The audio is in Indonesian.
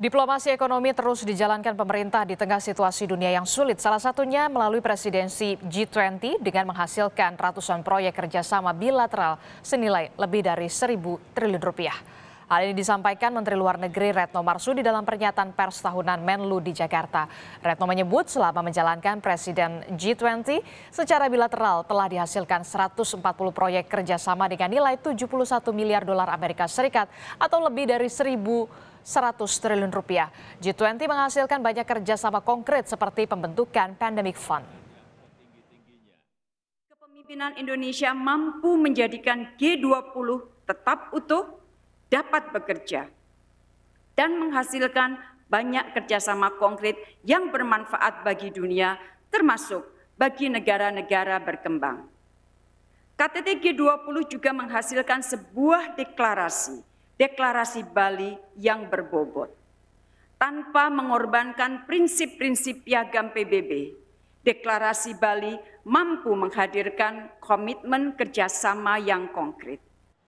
Diplomasi ekonomi terus dijalankan pemerintah di tengah situasi dunia yang sulit. Salah satunya melalui presidensi G20 dengan menghasilkan ratusan proyek kerjasama bilateral senilai lebih dari seribu triliun rupiah. Hal ini disampaikan Menteri Luar Negeri Retno Marsudi dalam pernyataan pers tahunan Menlu di Jakarta. Retno menyebut selama menjalankan Presiden G20 secara bilateral telah dihasilkan 140 proyek kerjasama dengan nilai 71 miliar dolar Amerika Serikat atau lebih dari 1.100 triliun rupiah. G20 menghasilkan banyak kerjasama konkret seperti pembentukan Pandemic Fund. Kepemimpinan Indonesia mampu menjadikan G20 tetap utuh dapat bekerja dan menghasilkan banyak kerjasama konkret yang bermanfaat bagi dunia, termasuk bagi negara-negara berkembang. KTT G20 juga menghasilkan sebuah deklarasi, deklarasi Bali yang berbobot. Tanpa mengorbankan prinsip-prinsip piagam PBB, deklarasi Bali mampu menghadirkan komitmen kerjasama yang konkret